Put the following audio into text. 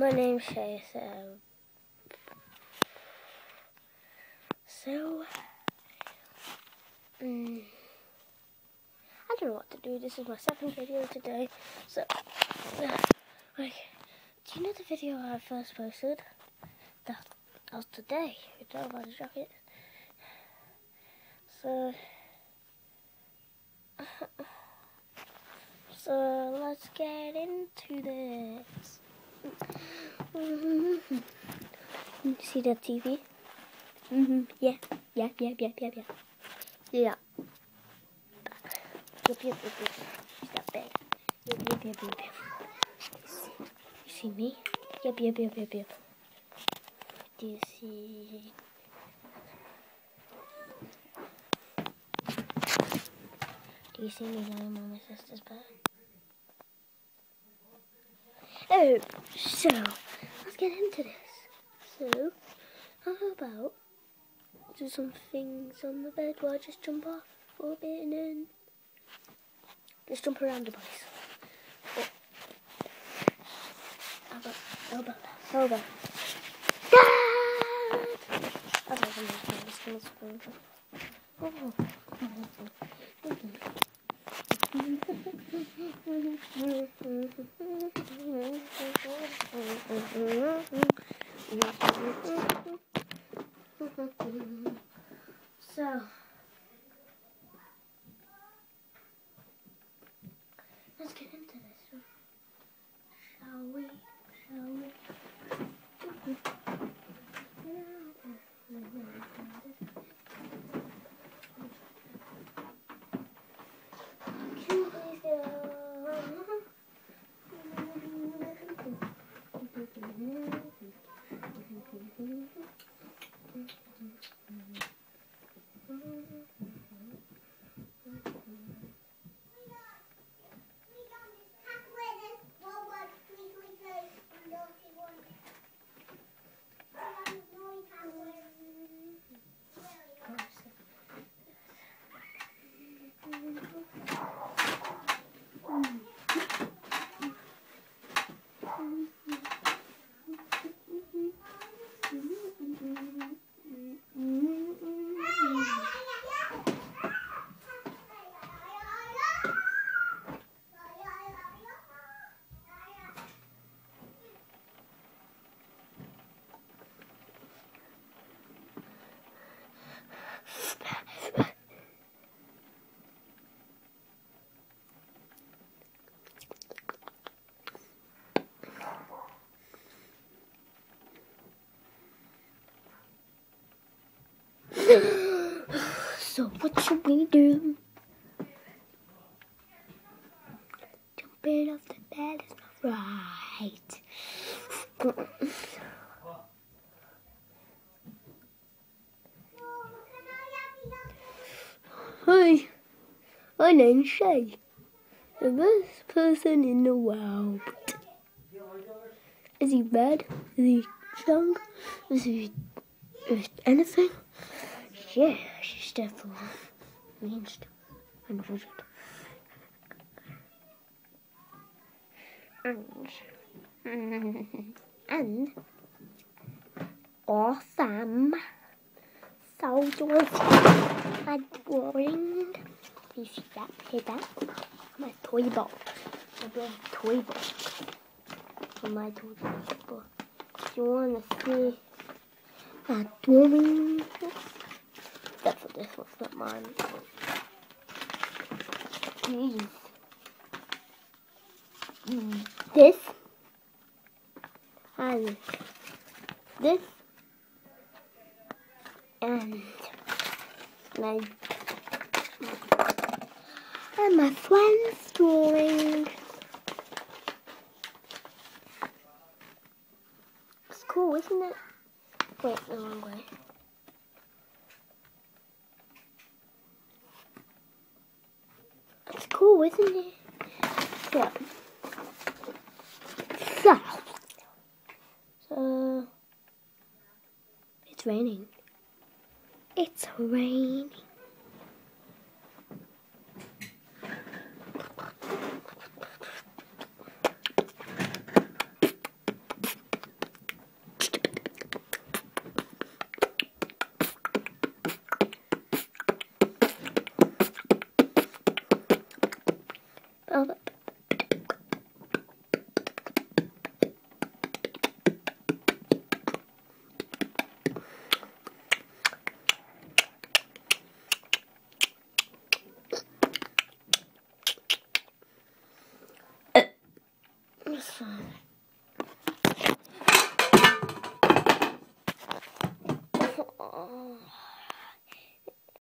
my name's Shay, so... So... Mm, I don't know what to do. This is my second video today. So, uh, do you know the video I first posted? That, was today. You know about the jacket? So... So let's get into this. See the TV? Mm-hmm. Yeah, yeah, yeah, yeah, yeah, yeah. Yeah. Yep, yep, yep, yep. She's that big. Yep, yep, yep, yep, yep. You see me? Yep, yep, yep, yep, yep. Do you see? Do you see me lying on my sister's bed? Oh, so get into this. So, how about do some things on the bed while I just jump off for a bit and then just jump around the place. How about, how about that? How about Dad! So, let's get into So what should we do? Jumping off the bed is not right. Hi, my name's Shay. The best person in the world. Is he red? Is he young? Is he is anything? Yeah, she's definitely means and visit. And and awesome. So adoring. You see that? See that? My toy box. My toy box. My toy box. You wanna see a adoring? That's what this was, not mine. Jeez. This and this and my and my friend's drawing. It's cool, isn't it? Wait, the wrong way. It's cool, isn't it? Yeah. So, so it's raining. It's raining. Fine. Oh.